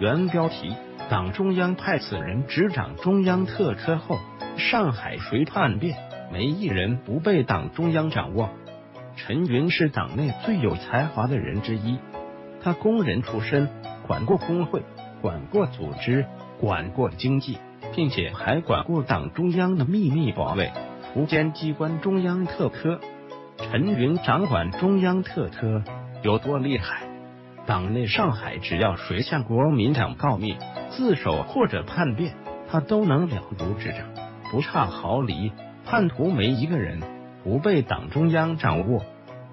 原标题：党中央派此人执掌中央特科后，上海谁叛变？没一人不被党中央掌握。陈云是党内最有才华的人之一，他工人出身，管过工会，管过组织，管过经济，并且还管过党中央的秘密保卫——福建机关中央特科。陈云掌管中央特科有多厉害？党内上海，只要谁向国民党告密、自首或者叛变，他都能了如指掌，不差毫厘。叛徒没一个人不被党中央掌握，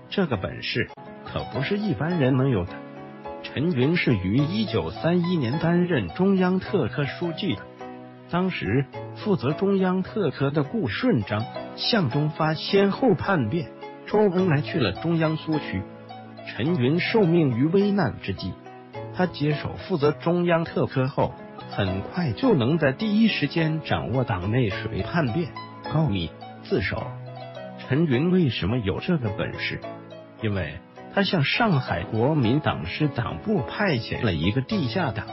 这个本事可不是一般人能有的。陈云是于一九三一年担任中央特科书记的，当时负责中央特科的顾顺章、向忠发先后叛变，周恩来去了中央苏区。陈云受命于危难之际，他接手负责中央特科后，很快就能在第一时间掌握党内谁叛变、告密、自首。陈云为什么有这个本事？因为他向上海国民党市党部派遣了一个地下党。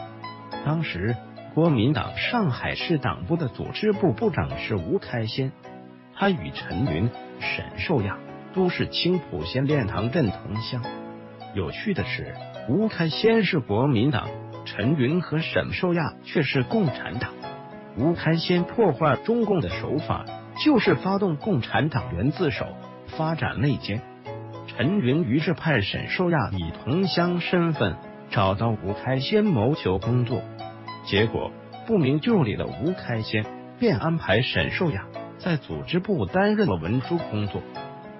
当时国民党上海市党部的组织部部长是吴开先，他与陈云、沈寿亚都是青浦县练塘镇同乡。有趣的是，吴开先是国民党，陈云和沈寿亚却是共产党。吴开先破坏中共的手法，就是发动共产党员自首，发展内奸。陈云于是派沈寿亚以同乡身份找到吴开先谋求工作，结果不明就里的吴开先便安排沈寿亚在组织部担任了文书工作，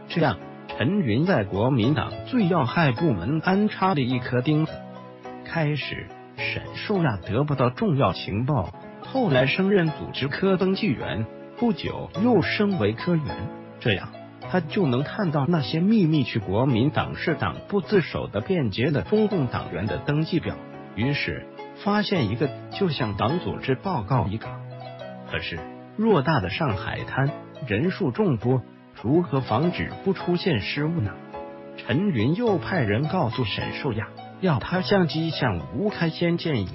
这样。陈云在国民党最要害部门安插了一颗钉子。开始，沈寿亚得不到重要情报，后来升任组织科登记员，不久又升为科员。这样，他就能看到那些秘密去国民党市党部自首的便捷的中共党员的登记表。于是，发现一个就向党组织报告一个。可是，偌大的上海滩，人数众多。如何防止不出现失误呢？陈云又派人告诉沈寿亚，要他相机向吴开先建议：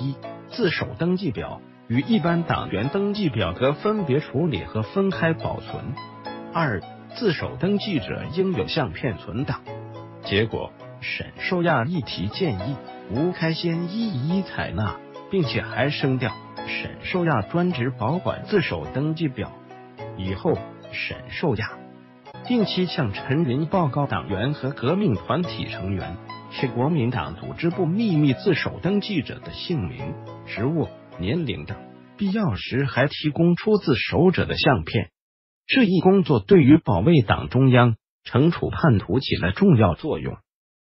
一、自首登记表与一般党员登记表格分别处理和分开保存；二、自首登记者应有相片存档。结果沈寿亚一提建议，吴开先一一采纳，并且还升调沈寿亚专职保管自首登记表，以后。沈寿亚定期向陈云报告党员和革命团体成员是国民党组织部秘密自首登记者的姓名、职务、年龄等，必要时还提供出自首者的相片。这一工作对于保卫党中央、惩处叛徒起了重要作用。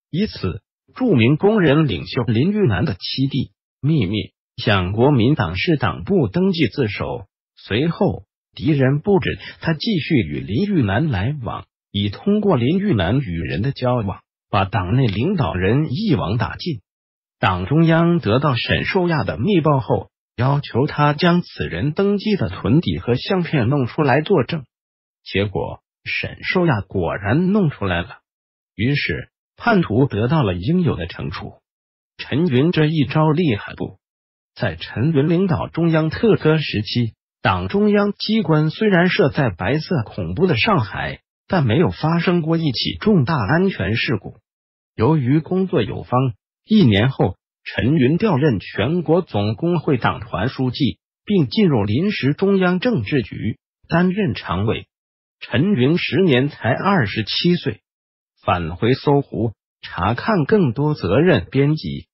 以此，著名工人领袖林玉南的七弟秘密向国民党市党部登记自首，随后。敌人不止他继续与林玉南来往，以通过林玉南与人的交往，把党内领导人一网打尽。党中央得到沈寿亚的密报后，要求他将此人登基的存底和相片弄出来作证。结果沈寿亚果然弄出来了，于是叛徒得到了应有的惩处。陈云这一招厉害不？在陈云领导中央特科时期。党中央机关虽然设在白色恐怖的上海，但没有发生过一起重大安全事故。由于工作有方，一年后，陈云调任全国总工会党团书记，并进入临时中央政治局担任常委。陈云时年才二十七岁，返回搜狐查看更多责任编辑。